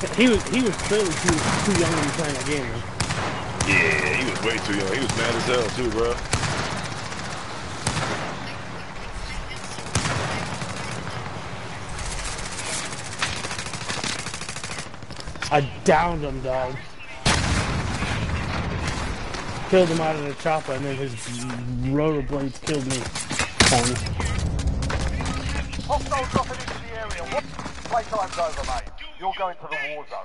He was he was clearly too too young to be playing that game. Man. Yeah, he was way too young. He was mad as hell too, bro. I downed him, dog. Killed him out of the chopper, and then his rotor blades killed me. Pony. Hostile dropping into the area. What? Playtime's over, mate. You're going to the war zone.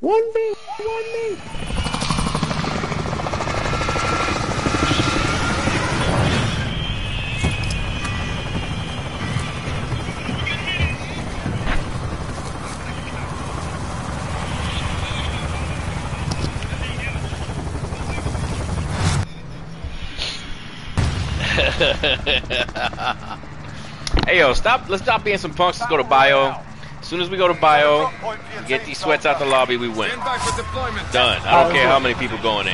One me, one me. Hey yo, stop. Let's stop being some punks. Let's go to bio. As soon as we go to bio, get these sweats out the lobby, we win. Done. I don't care how many people go in.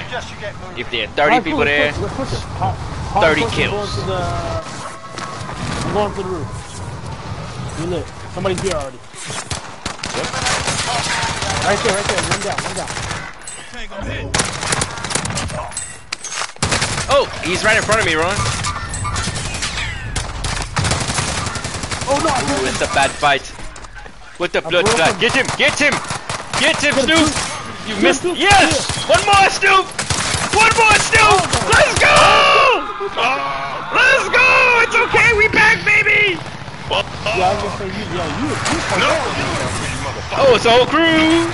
If there are 30 people there, Let's push it. Hard- hard 30 push, kills. We're going to the, we're going to the roof. You lit. Somebody's here already. Right there, right there. One down, one down. oh, he's right in front of me, Ron. Oh no, I Ooh, did it's a bad fight. With the blood clot. Get him, get him, get him, Snoop. You Snoop, missed. Snoop, Yes, one more, Snoop. One more, Snoop. Oh, let's go. Ah, let's go. It's okay. We back, baby. Yeah, I was gonna say you. Yeah, you. you No, you- you motherfucker. Oh, it's all crew.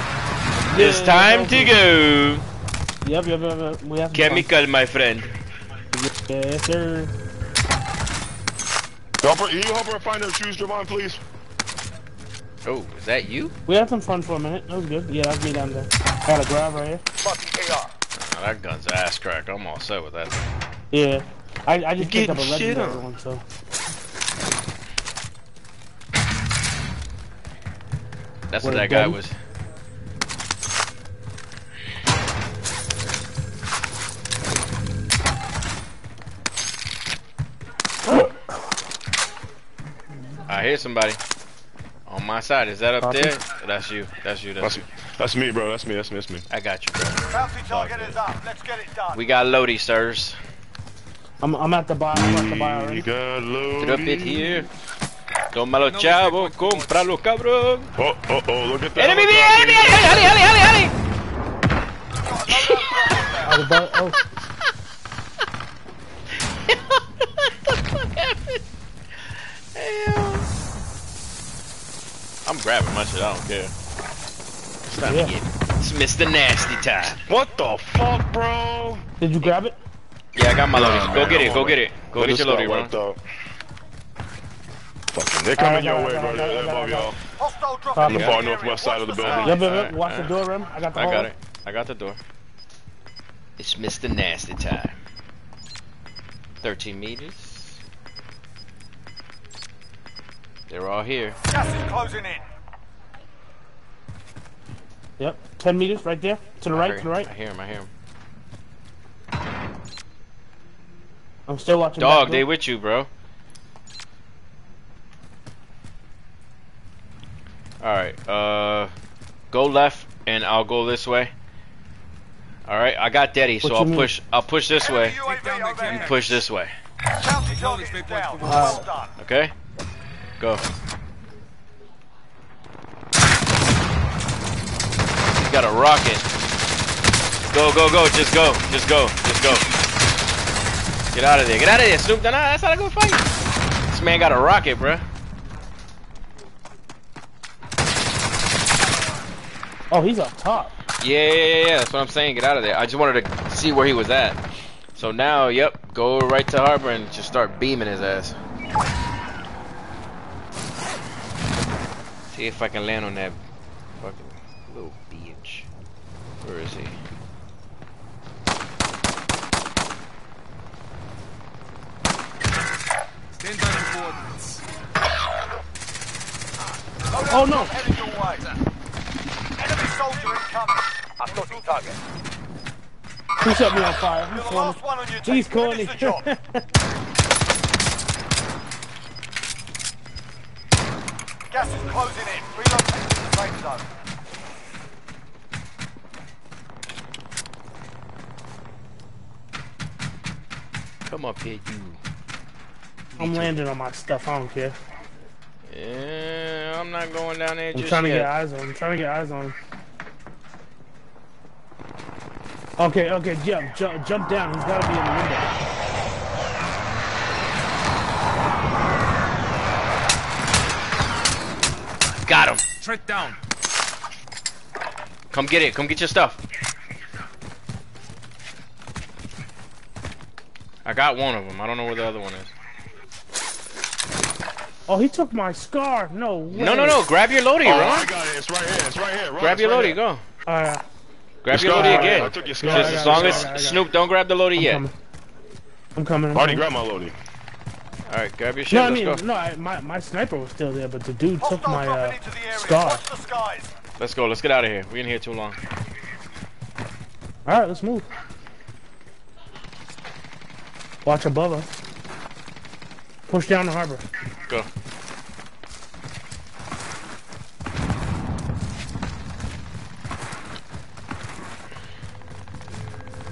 It's time yeah, to go. Yep, yep, yep, yep. We have Chemical, my friend. Yes, sir. Help her, you help her find her shoes, Javon, please? Oh, is that you? We had some fun for a minute. That was good. Yeah, that's me down there. I got a grab right here. Fucking PR. Oh, that gun's ass crack. I'm all set with that. Yeah. I, I just picked up a getting shit legendary on. one, so. That's What what that guy gun? was. I hear somebody on my side. Is that up Copy. there? That's you. That's you. That's That's, you. that's me, bro. That's me. That's me. That's me. I got you, bro. Bounty target is up. Let's get it done. We got loadie, sirs. I'm, I'm at the buy. I'm at the buy We already. got loaded. Drop it here. Tómalo, chavo. Cómpralo, cabrón. Oh, oh, oh, look at that. Enemy, Look me, at enemy, that. enemy. Oh, I'm grabbing my shit. I don't care. It's time Yeah. to get. It's Mr. Nasty time. What the fuck, bro? did you grab it? Yeah, I got my loadie. Nah, Go get it. Go wanna- get it. Go get us your start loadie, bro. Fucking, they're coming Alright, your way, bro. alright, They're alright, above alright. y'all. Hostile dropping The far area. northwest side of the building. side. Yep, yep, yep. Watch the alright. door, Rim. I got the I got it. I got the door. It's Mr. Nasty time. 13 meters. They're all here. Gas is closing in. Yep. 10 meters right there. To the I right, hear- to the right. I hear him. I hear him. I'm still watching. Dog, back they with you, bro. Alright, uh, go left and I'll go this way. Alright, I got Daddy, so I'll mean? push, I'll push this way. You push this way. Bounty target is down. Well done. Okay? Go. Got a rocket. Go, go, go. Just go. Just go. Just go. Get out of there. Get out of there, Snoop. Nah, that's not a good fight. This man got a rocket, bruh. Oh, he's up top. Yeah, yeah, yeah, yeah. That's what I'm saying. Get out of there. I just wanted to see where he was at. So now, yep, go right to Harbor and just start beaming his ass. See if I can land on that fucking little bitch. Where is he? Stand by for coordinates. Oh no! Heading your way. Enemy soldier incoming. I've got your target. He set me on fire. You're the last one on your team. He's corny. Finish the job. Gas is closing in. Relocate to the safe zone. Come up here, you. I'm landing on my stuff. I don't care. Yeah, I'm not going down there I'm just trying to yet. get eyes on. him. I'm trying to get eyes on. him. Okay, okay, jump, jump, jump down. He's got to be in the window. Got him. Tread down. Come get it. Come get your stuff. I got one of them. I don't know where the other one is. Oh, he took my scar. No way. No, no, no. Grab your loadie, Oh, I Ron. got it. It's right here. It's right here. Ron, Grab your right loadie. here. Go. Alright, Grab Your your scar, loadie I took your scar. Just as long as it, I got it. Snoop don't grab the loadie I'm yet. coming. I'm coming. I'm Already coming. grabbed my loadie. All right, grab your shit. No, I Let's mean, go. no, I, my, my sniper was still there, but the dude took my uh, into the area. scar. Watch the skies. Let's go. Let's get out of here. We in here too long. Alright, let's move. Watch above us. Push down the harbor. Go.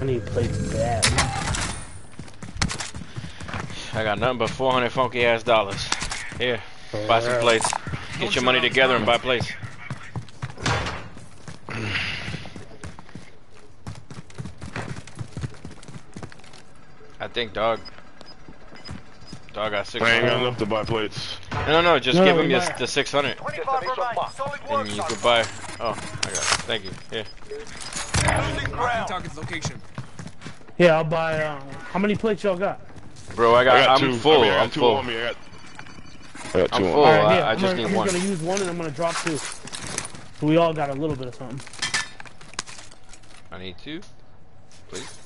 I need plates bad. I got nothing but 400 funky ass dollars. Here, buy some plates. Get your money together and buy plates. I think dog. Dog got six I ain't got hundred. enough to buy plates. No, no, just No, give him your, the six hundred, 25 remain. Solid work and you so could buy. Oh, I got. It. Thank you. Yeah. Losing Marking ground. target's location. Yeah, I'll buy. Uh, how many plates y'all got? Bro, I got. I got I'm two. full. I mean, I got I'm two full. on me. I got. I got I'm on full. me. Oh, I- here, I I'm just gonna, need I'm one. gonna use one and I'm gonna drop two. So we all got a little bit of something. I need two. Please.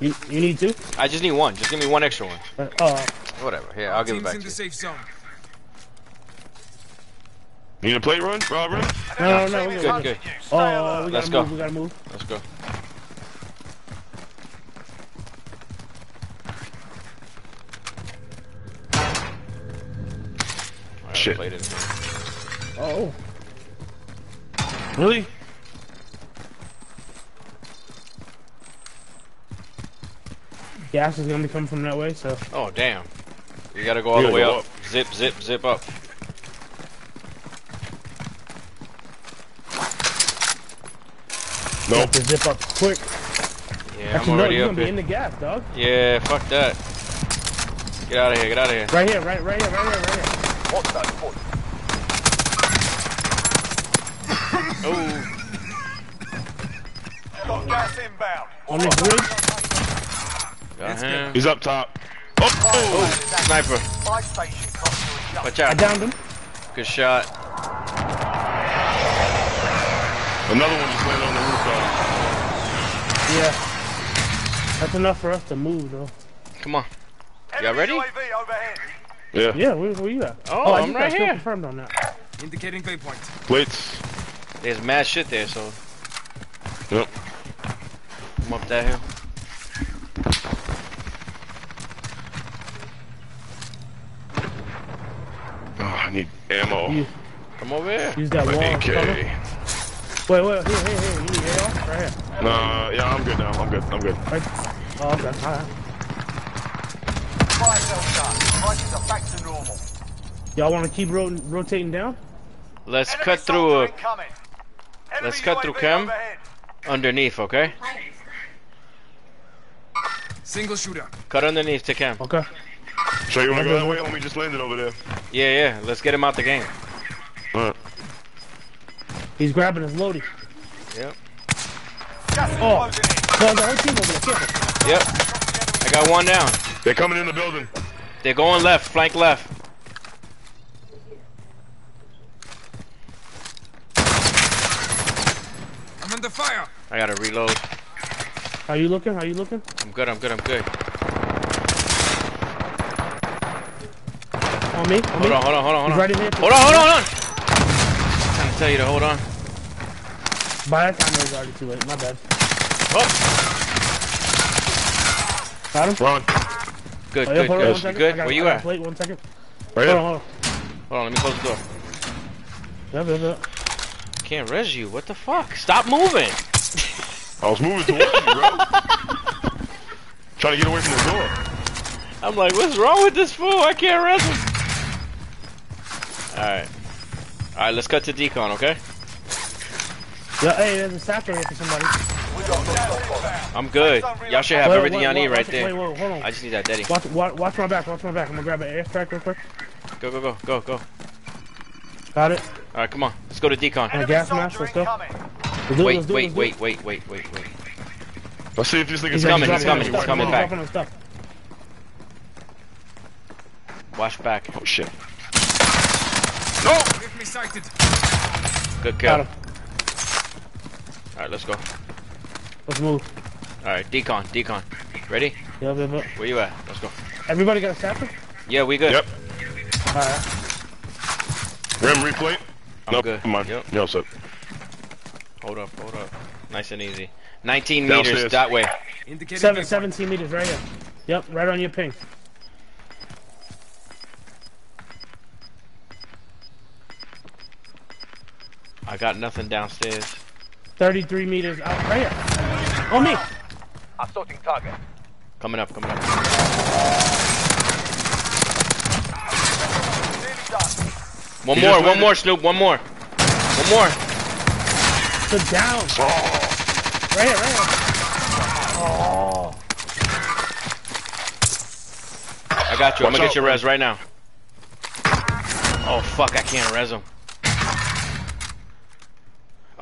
You, you need two? I just need one. Just give me one extra one. Uh, uh, Whatever. Here, I'll give it Teams back in to the you. safe zone. Need a plate run, Rob? Run? no, no, no, we're Team is good. good. you. Stay Oh, alert. we Let's gotta go. We gotta move. Let's go. Shit. plate it in here. Oh, Really? gas is gonna be coming from that way. So Oh damn. You gotta go all You the way go up. Zip, zip, zip up. you Nope. have to zip up quick. Yeah, I'm Actually, no, already you're up gonna be in the gas, dog. Yeah, fuck that. Get out of here, get out of here. Right here, right, right here, right here, right here. What's that for? Oh, Got gas inbound. On the bridge. got him. He's up top. Oh! Sniper. My station cost you a jump. Watch I downed him. Good shot. Another one just landed on the rooftop. Yeah. That's enough for us to move, though. Come on. Y'all ready? UAV overhead. Yeah. Yeah, where, where you at? Oh, I I'm just right here. confirmed on that. Indicating waypoint. Plates. There's mad shit there, so Yep. I'm up that hill. Oh, I need ammo. You Come over here. use that wall. as AK. cover. Wait, wait, here, here, here. You need AR? Right here. Nah, yeah, I'm good now. I'm good. I'm good. Right. Oh, okay. All right. Fire. Prices are back to normal. Y'all want to keep ro rotating down? Let's Enemy cut through soldier uh, a let's cut through UAV chem. overhead. underneath, okay? Single shooter. Cut underneath to cam. Okay. So you wanna go that way? Homie just landed over there. Yeah, yeah. Let's get him out the game. Alright. He's grabbing his loadie. Yep. Gas Oh. closing in. No, the whole team over there. Careful. Yep. I got one down. They're coming in the building. They're going left, flank left. I'm under fire. I gotta reload. How you looking? How you looking? I'm good, I'm good, I'm good. On me? On Hold me? on, hold on, hold on, hold on. right in here. Hold on, hold on, hold on. trying to tell you to hold on. By that time, it was already too late. My bad. Oh, Got him? Ron. Good, Oh, good, hold good. You second. good? Where I you at? Plate, one second. Right Hold on, hold on. Hold on, let me close the door. Yep, yep, yep. Can't res you. What the fuck? Stop moving. I was moving towards you, bro. Trying to get away from the door. I'm like, what's wrong with this fool? I can't res him. Alright. Alright, let's cut to decon, okay? Yeah, hey, there's a sapper here for somebody. We got gas inbound. I'm good. Y'all should have Wait, everything wait, y'all need right wait, there. Wait, wait, hold on. I just need that daddy. Watch, watch, watch my back, watch my back. I'm gonna grab an airstrike real quick. Go, go, go, go, go. Got it. Alright, come on. Let's go to decon. And Enemy gas mask, let's go. Let's do Wait, let's do wait, let's wait, wait, wait, wait, wait. Let's see if this nigga's He's coming, he's coming, he's coming back. dropping his stuff. Watch back. Oh shit. Oh, no. Give me sighted. Good Got kill. him. Alright, let's go. Let's move. Alright, decon, decon. Ready? Yep, yep, yep. Where you at? Let's go. Everybody got a sapper? Yeah, we good. Yep. Alright. Rim replate. I'm nope, good. Come on. Yep. Yo, so Hold up, hold up. Nice and easy. 19 Downstairs. meters that way. Indicating Seven, 17 meters right here. Yep, right on your ping. I got nothing downstairs. 33 meters out right here. On me. Assaulting target. Coming up, coming up. One more, one more, Snoop, one more. One more. Sit down. Oh. Right here, right here. Oh. I got you. I'm gonna get your bro. res right now. Oh fuck, I can't res him.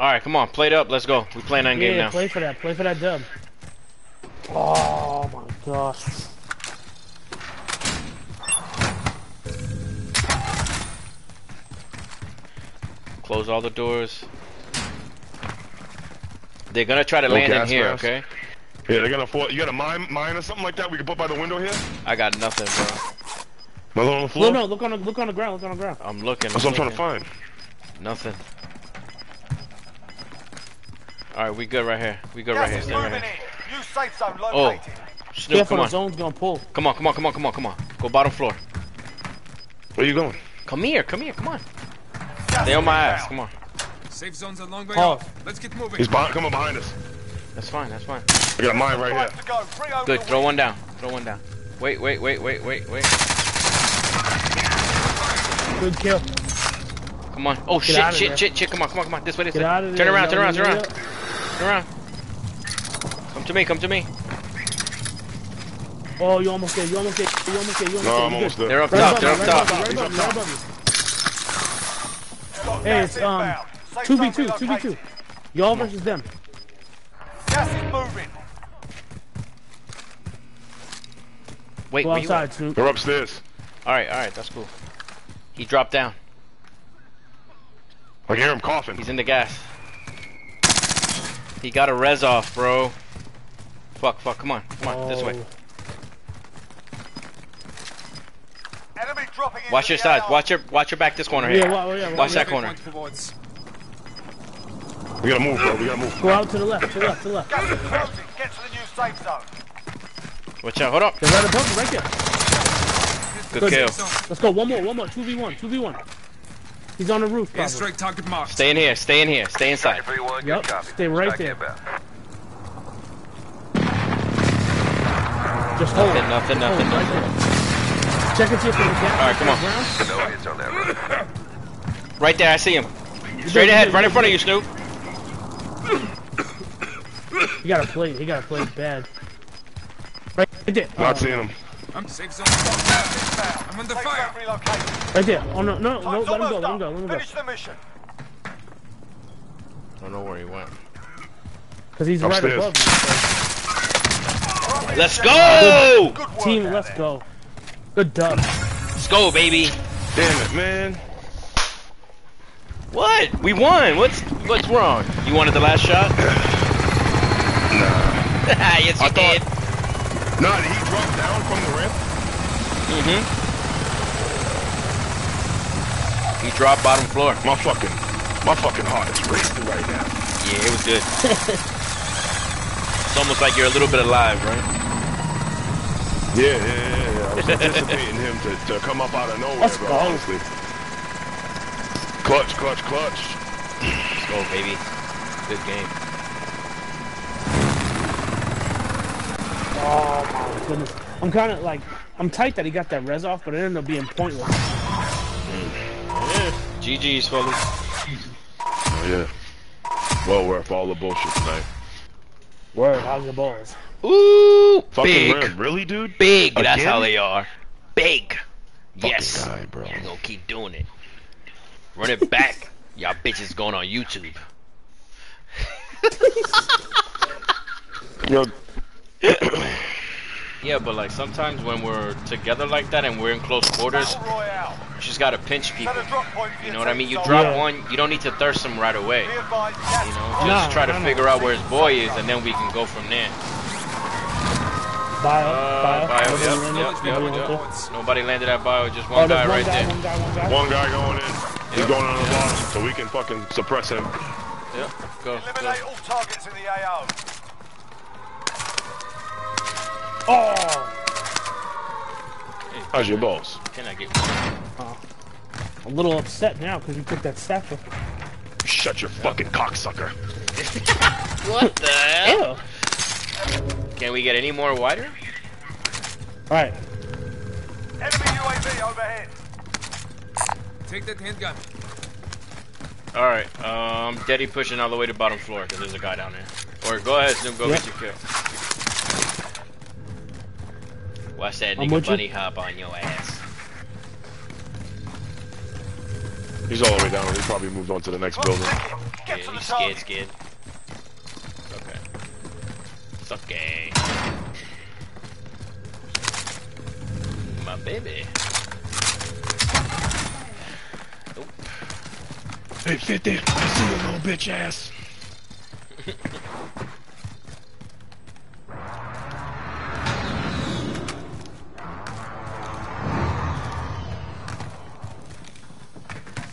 Alright, come on, play it up, let's go. We playing that game Yeah, now. play for that. Play for that dub. Oh my gosh. Close all the doors. They're gonna try to No land in here, mask. okay? yeah, they're gonna fall. You got a mine, mine or something like that we can put by the window here. I got nothing, bro. Another on the floor. No, no, look on the look on the ground. Look on the ground. I'm looking. That's what I'm trying to find. Nothing. Alright, we good right here. We good right Gas here. is Stay right here. in. New safe zone Oh, located. Snoop, Careful, come the on. zone's gonna pull. Come on, come on, come on, come on, come on. Go bottom floor. Where you going? Come here, come here, come on. Gas Stay on my inbound. ass, come on. Safe zone's a long way Oh. off. Let's get moving. He's behind, coming behind us. That's fine, that's fine. I got a mine right here. Go. Good, throw one down. Throw one down. Wait, wait, wait, wait, wait, wait. Good kill. Come on. Oh Get shit, out shit, there. shit, shit. Come on, come on, come on. This way, this Get way. Turn there. around, turn around, turn around. Yo. Turn around. Come to me, come to me. Oh, you almost there. You almost there. You almost there. You almost No, there. I'm almost good. there. They're up top, they're up top. right above you, right above you. Hey, it's um 2v2, two v two. Y'all versus them. Gas is moving. Wait, Go where you outside, Snoop. They're upstairs. Alright, alright, that's cool. He dropped down. I can hear him coughing. He's in the gas. He got a res off, bro. Fuck, fuck, come on, come on, this way. Oh. Enemy dropping Watch your the sides. Watch your watch your back this corner Yeah, here. yeah, wa- Watch that corner. We gotta move, bro. We gotta move. Go out to the left, to the left, to the left. Gas is closing. Get to the new safe zone. Watch out, hold up. They're right above you, right there. Good Good. kill. Let's go. One more, one more. 2v1, 2v1. He's on the roof, probably. Airstrike target marked. Stay in here, stay in here, stay inside. Yep, stay right there. Just hold. Nothing, nothing, Hold nothing, right nothing. Check and see if there's a gap. Alright, come on. Ground. Right there, I see him. Straight ahead, right in front of you, Snoop. He got a plate. He got a plate bad. Right there. Not Oh, seeing him. I'm safe zone. Gas inbound. I'm under Safe fire. zone relocated. right there. Oh no, no, no! Time's Let him go. Let him go. Let him go. Finish the mission. I don't know where he went. Because he's right Upstairs. above you. Let's go! Good work Team, let's go. Good dub. Let's go, baby. Damn it, man. What? We won. What's what's wrong? You wanted the last shot? Nah. yes, you I thought- did. Nah, did he drop down from the ramp? Mm-hmm. He dropped bottom floor. My fucking, my fucking heart is racing right now. Yeah, it was good. it's almost like you're a little bit alive, right? Yeah, yeah, yeah. yeah. I was anticipating him to, to come up out of nowhere, Let's bro. go. Honestly. Clutch, clutch, clutch. Let's go, baby. Good game. Oh my goodness. I'm kind of like, I'm tight that he got that res off, but it ended up being pointless. Yeah. GG's, fellas. Oh, yeah. Well worth all the bullshit tonight. Word, how's your balls? Ooh, Fucking big. rim. Really, dude? Big, that's how they are. Big. Fucking yes. guy, bro. I'm gonna keep doing it. Run it back. Y'all bitches going on YouTube. Yo, Yeah, but like sometimes when we're together like that and we're in close quarters, Battle Royale. you just gotta pinch people. Set a drop point for You know what I mean? You drop Yeah. one, you don't need to thirst them right away. Be advised, gas You know, just No, try to no, no. figure out where his boy is, and then we can go from there. Bio, Uh, bio, bio, nobody yep, landed, yep, nobody yep, landed. yep. Nobody landed at bio, just Oh, one there's guy one right guy, there. one guy, one guy. one guy going in. He's going on the Yeah. bottom, so we can fucking suppress him. Yep, go, go. Eliminate all targets in the AO. Oh! How's your balls? Can I get? I'm a little upset now because you took that sapper. Shut your fucking cocksucker. What the hell? Ew. Can we get any more wider? Alright, Enemy UAV overhead. Take that handgun. All right, um, Daddy pushing all the way to bottom floor because there's a guy down there. Or go ahead, Snoop, go Yep. get your kill. Watch that I'm nigga with you. bunny hop on your ass. He's all the way down. He probably moved on to the next building. Yeah, Get he's scared, scared. Okay. It's okay. My baby. Hey, 50. I see you, little bitch ass.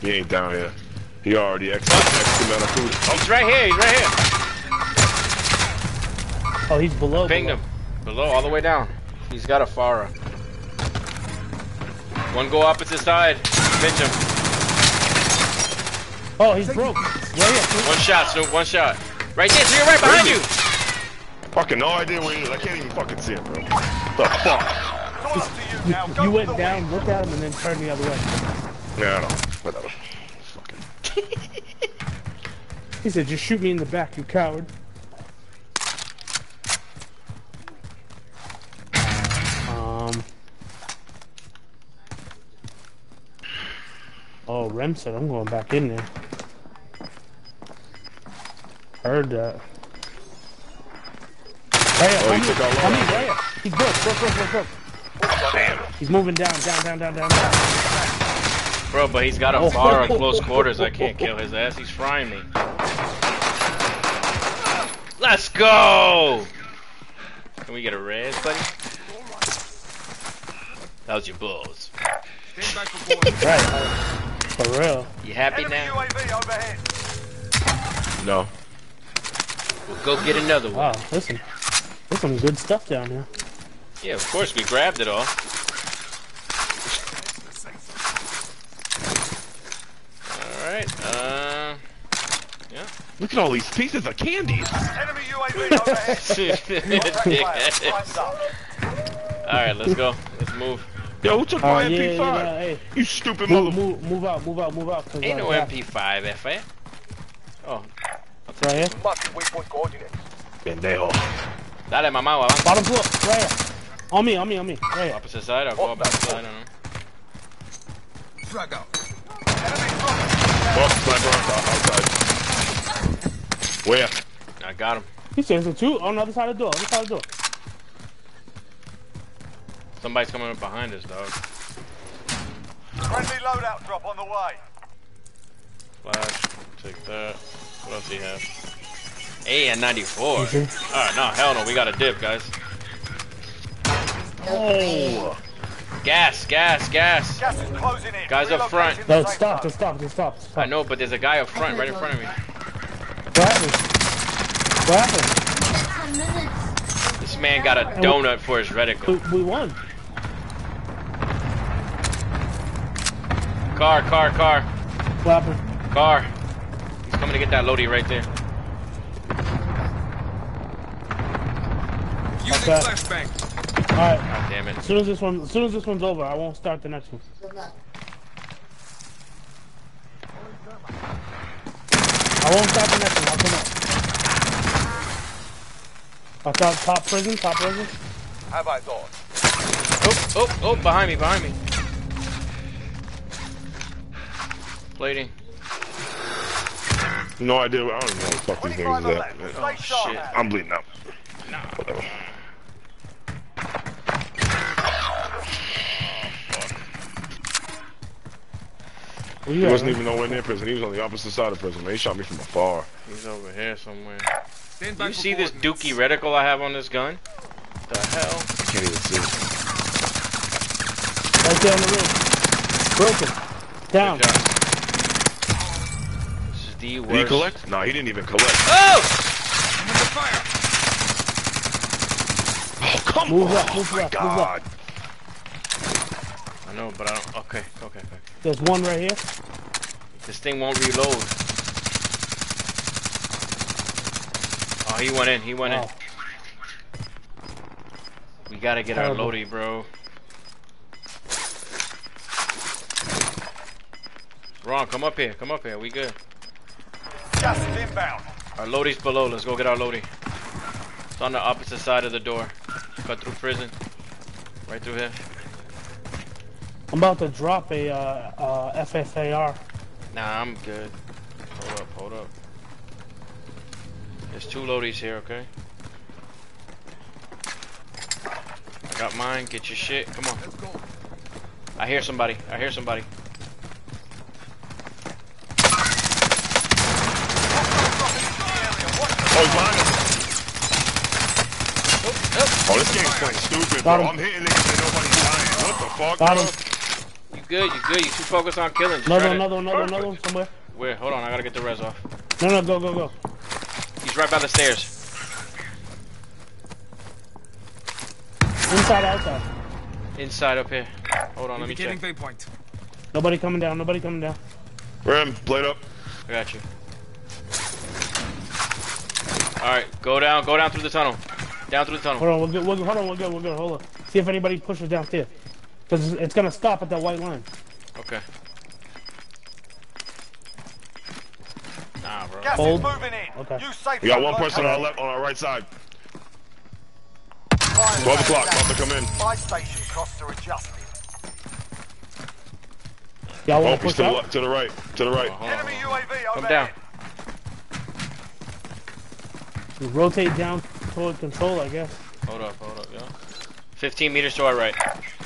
He ain't down here. He already exited next amount food. Oh, He's right here, he's right here. oh, he's below. Pinged below. him. Below, all the way down. He's got a Farah. One go opposite side. Pinch him. Oh, he's broke. Yeah, yeah. One shot, Snoop, one shot. Right there, to your right, behind you. fucking no idea where he is. I can't even fucking see him, bro. The fuck? It's all up to you You went down, win. look at him, and then turned the other way. Yeah, I know. Whatever. Fucking. He said, just shoot me in the back, you coward. Um. Oh, Rem said I'm going back in there. Heard that. Right here, Oh, he on me, took out on me, right here. He's broke, broke, broke, broke, broke. Damn. He's moving down, down, down, down, down, down. Bro, but he's got a Oh. Farah at close quarters. I can't kill his ass. He's frying me. Let's go! Can we get a res, buddy? That was your balls. Stand back for. Right. For real. You happy Enemy now? No. We'll go get another one. Wow, listen. There's some good stuff down here. Yeah, of course, we grabbed it all. Alright, uh... Look at all these pieces of candy. Enemy UAV overhead. Contract fire. Time's up. Alright, let's go. Let's move. Yo, who took Oh, my yeah, MP5? yeah, yeah, hey. You stupid Move, mother. move, move out, move out, move out. Ain't uh, no yeah, MP5, F Oh, Right here. Marking waypoint coordinates. Pendejo. dale, mamá, avanza. Bottom floor, right here. On me, on me, on me. Right here. Opposite side, I'll go opposite side, I don't know. Frag out. Enemy dropping. Oh, sniper outside. Outside. Where? I got him. He says it too. On the other side of the door, other side of the door. Somebody's coming up behind us, dog. Friendly loadout drop on the way. Flash, take that. What else do you have? AN-94. Easy. Alright, no, hell no, we got a dip, guys. Oh. Gas, gas, gas. Gas is closing in. Guys up front. Relocating the No, stop, zone. just stop, just stop, just I know, but there's a guy up front, right in front of me. What happened? What happened? This man got a donut for his reticle. We, we won. Car, car, car. What happened? Car. He's coming to get that loadie right there. Using Okay. flashbang. Alright. God damn it. As soon as this one, as soon as this one's over, I won't start the next one. I won't stop the next one. I'll come up. I thought top prison, top prison. Have I got? Oh, oh, oh, behind me, behind me. Plating. No idea. I don't know what the fuck these 25 niggas on is left. at. Stay oh, shit. I'm bleeding out. Whatever. Where He wasn't man? even nowhere near prison. He was on the opposite side of prison. Man, he shot me from afar. He's over here somewhere. Stand Do you see this coordinates. dookie reticle I have on this gun? The hell? I can't even see. Right there on the roof. Broken. Down. This is the worst. Did he collect? No, he didn't even collect. Oh! I'm under fire. Oh, come Move on. left, move oh, my left, move God. I know, but I don't. Okay, okay, okay. There's one right here. This thing won't reload. Oh, he went in. He went Wow. in. We gotta get Terrible. our loadie, bro. Ron, come up here. Come up here. We good. Gas is inbound. Our loadie's below. Let's go get our loadie. It's on the opposite side of the door. Cut through prison. Right through here. I'm about to drop a uh, uh, FFAR. Nah, I'm good. Hold up, hold up. There's two loadies here, okay? I got mine. Get your shit. Come on. Let's go. I hear somebody. I hear somebody. Oh, he's behind. Oh, this game's playing stupid, bro. I'm hitting niggas and nobody's dying. What the fuck, Got bro? him. You good? You good? You too focused on killing. Just Another, try to- another, another, another one somewhere. Where? Hold on. I gotta get the res off. No, no, go, go, go. He's right by the stairs. Inside, outside. Inside up here. Hold on. Let me Indicating check. waypoint. Nobody coming down. Nobody coming down. Ram, blade up. I got you. All right. Go down. Go down through the tunnel. Down through the tunnel. Hold on, we're good. We're good. Hold on, we're good. We're good. Hold on. See if anybody pushes down here. Because it's gonna stop at that white line. Okay. Nah, bro. Gas Hold. is moving in. Okay. You safe We got one person on our left, on our right side. Fire 12 o'clock, gas. about to come in. My station costs are adjusted. Y'all wanna he's push to the, to the right. To the right. Hold on, Enemy hold on. UAV Come overhead. down. Rotate down toward control, I guess. Hold up, hold up, yo. 15 meters to our right.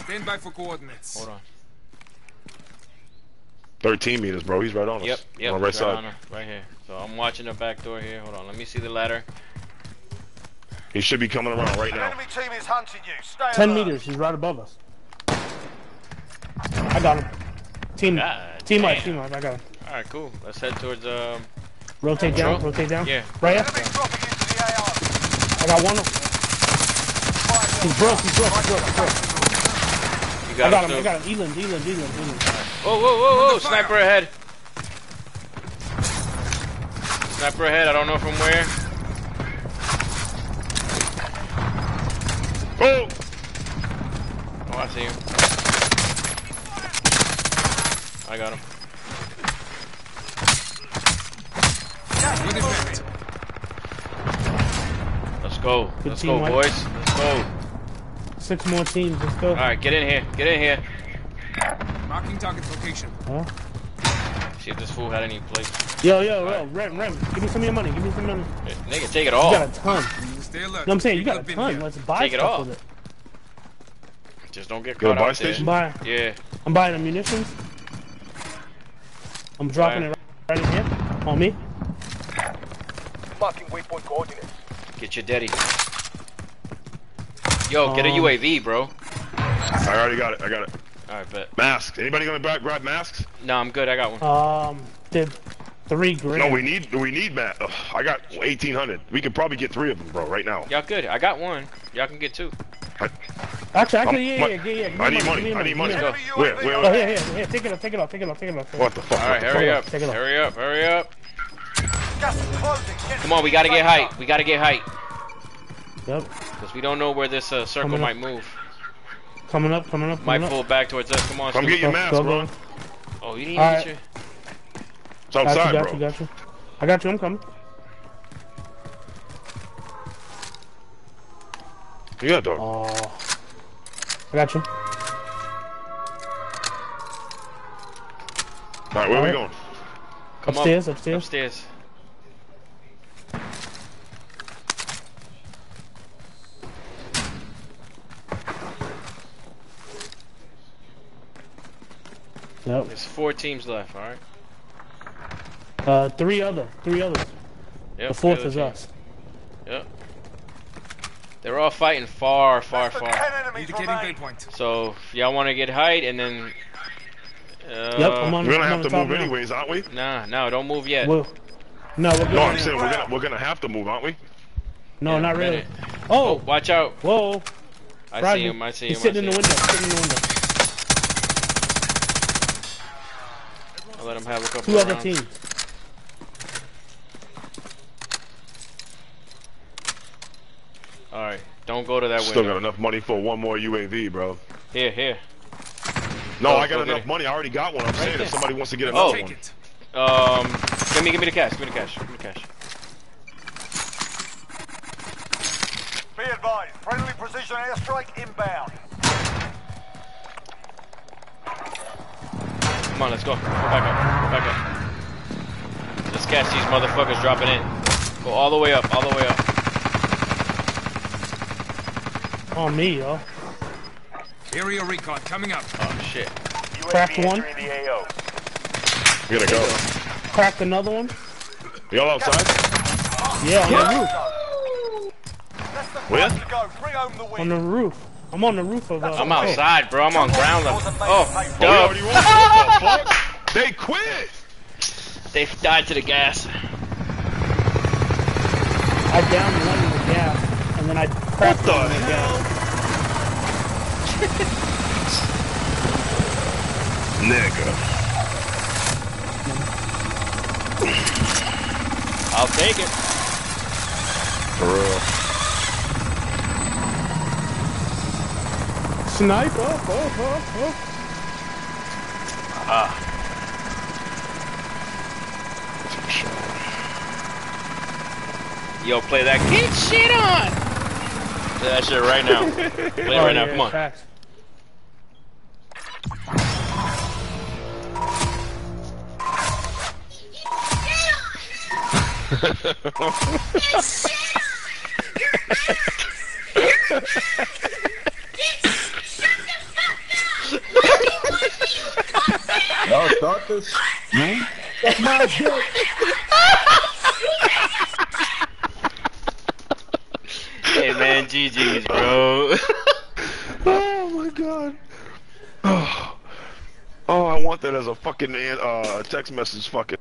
Stand back for coordinates. Hold on. 13 meters, bro. He's right on us. Yep, yep. On the right he's side. on right here. So I'm watching the back door here. Hold on, let me see the ladder. He should be coming around right The now. enemy team is hunting you. Stay 10 alert. meters. He's right above us. I got him. Team, God team life, team life. I got him. All right, cool. Let's head towards um. Rotate down, rotate down. Yeah. Right here. Enemy dropping into the AO. I got one. Fire He's broke, he's broke, he's broke, he's broke. You I got, got him. him, I got him. Eland, Eland, Eland, Eland. Whoa, whoa, whoa, whoa! Sniper ahead. Sniper ahead. I don't know from where. Oh! Oh, I see him. I got him. Let's go. Good Let's go, boys. Let's go. Six more teams, let's go. All right, get in here. Get in here. Marking target location. Huh? See if this fool had any plates. Yo, yo, yo, Rem, Rem, give me some of your money, give me some money. Eh, Nigga, take it all. You got a ton. Stay alert. No, I'm saying you got a ton. Let's buy Take it stuff all. with it. Just don't get Got a caught buy out there. station? Buy. Yeah. I'm buying the munitions. I'm dropping Buy. it right in here. On me. Marking waypoint coordinates. Get your daddy. Yo, get a Um, UAV, bro. I already got it. I got it. All right, bet. Masks. Anybody gonna grab, grab masks? No, I'm good. I got one. Um, did three grand. No, we need we need masks. I got 1800. We could probably get three of them, bro, right now. Y'all good. I got one. Y'all can get two. I, Actually, actually, I'm- yeah, yeah, yeah, yeah. Give I need money, money. I need money. give me Where? Where? Oh, where? here, here, here. Take it off, take it off, take it off, take it off. What the fuck? All what hurry fuck? up, Take it off. hurry up, hurry up. Gas is closing. Get Come on, we gotta get height. We gotta get height Yep. because we don't know where this uh, circle Coming might up. move. Coming up, coming up, Might coming pull up. back towards us. Come on, Come Snoop. get your mask, bro. Oh, you didn't All get your. It's Got you, outside, got you, bro. got you. I got you, I'm coming. You got dog. Oh. I got you. All right, where we going? Come upstairs, up. upstairs. Upstairs. Yep. There's four teams left. All right. Uh, three other, three others. Yep, The fourth other is team. us. Yep. They're all fighting far, far, far. 10 enemies Indicating bay remain. point. So if y'all want to get height and then. Uh, Yep, I'm on. We're gonna I'm have on to move now. anyways, aren't we? Nah, no, don't move yet. Well, no, we're good. No, I'm saying we're gonna we're gonna have to move, aren't we? No, Yeah, not really. minute. Oh, Watch out. whoa. I Rodney, see him. I see him. He's I sitting in the window. Sitting in the window. I'll let him have a couple Two of other rounds. teams. All right, don't go to that Still got enough money for one more UAV, bro. Here, here. No, Oh, I got enough money. I already got one. I'm saying there. if somebody wants to get Oh. another Take one. it. Um, give me, give me the cash. Give me the cash. Give me the cash. Be advised, friendly precision airstrike inbound. Come on, let's go. Go back up. Go back up. Let's catch these motherfuckers dropping in. Go all the way up. All the way up. On me, yo. Area recon coming up. Oh shit. Cracked one. entering. We gotta go. Cracked another one. Y'all outside? Yeah, on the roof. Less Where? to go. Bring home the On the roof. I'm on the roof of. Uh, I'm outside, bro. I'm on ground level. Oh, Oh, we dub. already won. What the fuck? They quit. They died to the gas. I downed one the gas, and then I cracked What the one with hell? gas. Nigga. I'll take it. For real. Sniper. Oh, oh, oh. oh. Yo, play that get shit on. Play that shit right now. Play it right Oh, now. yeah, Come on. facts. Y'all start this? Hey man, GG's, bro. Oh my god. Oh. Oh, I want that as a fucking uh, text message fucking